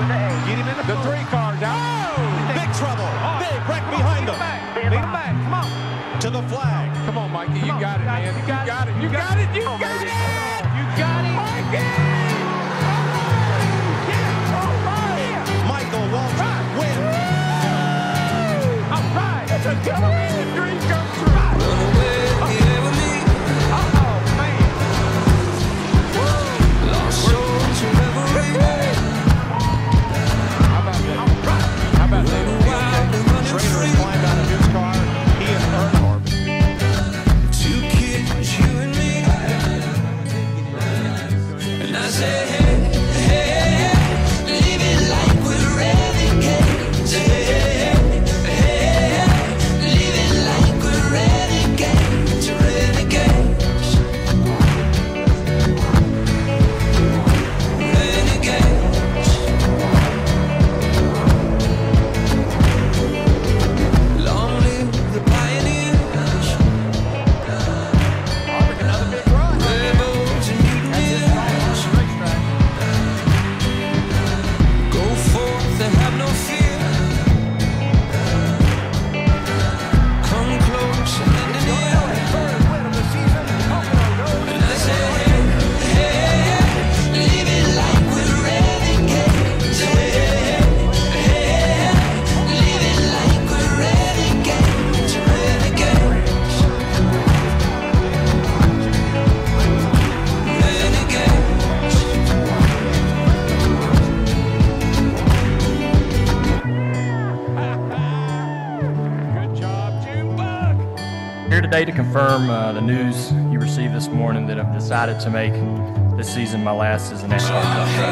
Get him in the, the three car. Oh! Big trouble. Oh! Big wreck behind them. Lead him back. Come on. To the flag. Come on, Mikey. You on, got it, man. You got it. You got it. You got it. You got it. Mikey! Michael Harvick, today to confirm uh, the news you received this morning that I've decided to make this season my last as a NASCAR Cup driver. The underdog.